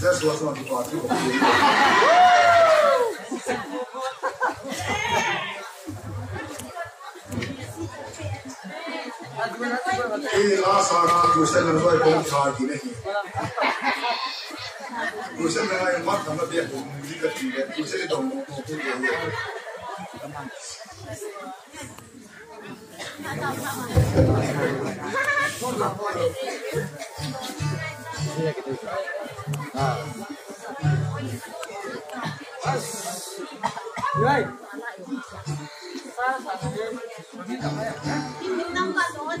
just was not the party of the last hour question number one था कि नहीं क्वेश्चन मेरा ये मत हम भी मुझे का ठीक है क्वेश्चन तो हम को दे दिया hasilnya gitu nah. Yai. Salah satu. Ini nampak banget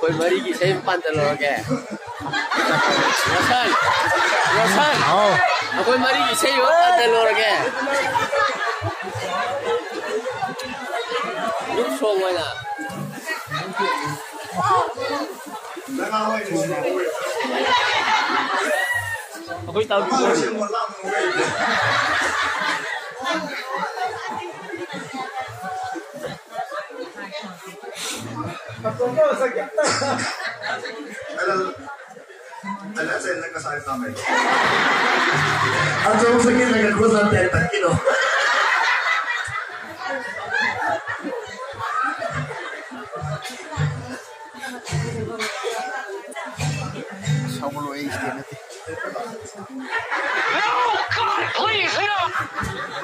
Polvorichi sei un pantalone che è? Rosan! Rosan! No! Ma Polvorichi sei un pantalone che è? Non so, ma là! Aproveita a auditoria. Alas, ay nagkasakit namin. At sa sakit, nagkagwas ng 10 kilo. Sa ulo, eh, Oh, no! God, please, no!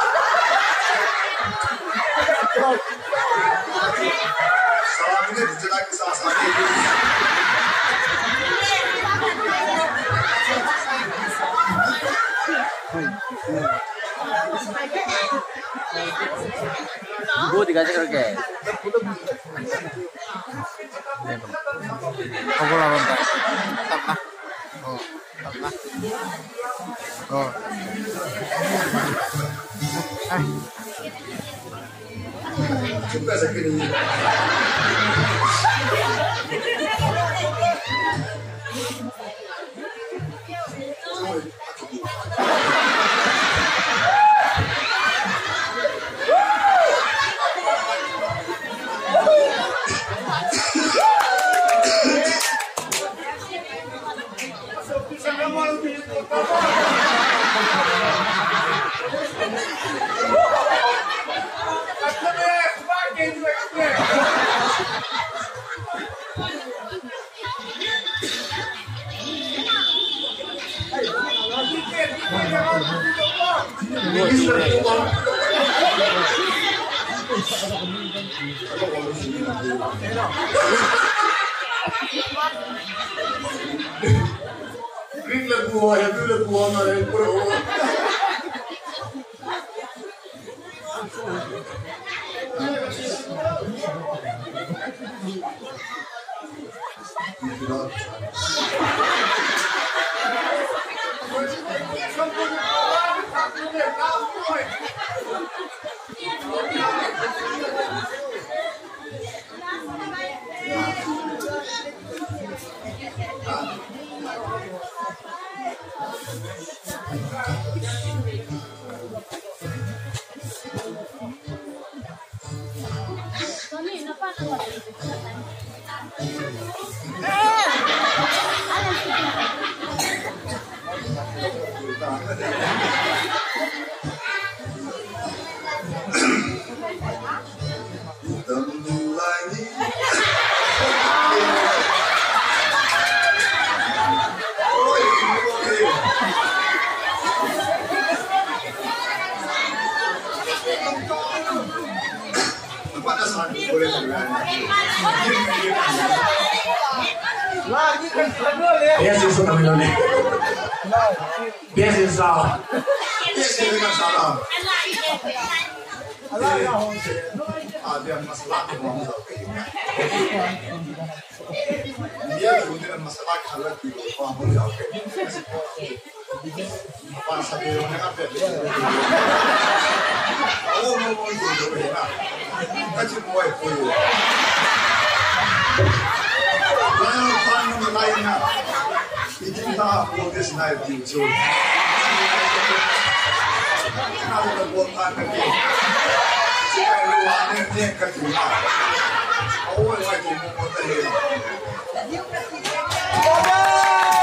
근데 문제가 있고 싸서 어디 가지 그렇게 억울하란다 땀나 어 땀나 어 아이 Chúng ta sẽ kinh nghiệm 我今天。小明，那饭给我。哎！俺俩出去。Lagi kan ya. Dia sih suka bilang nih. Dia sih salah. Dia sih bilang salah. Allah ya Hongsi. Ada masalah di Hongsi. Dia kemudian masalah kalau di Hongsi. Pas ada yang apa? what this knife I want to the I didn't I always like to know what the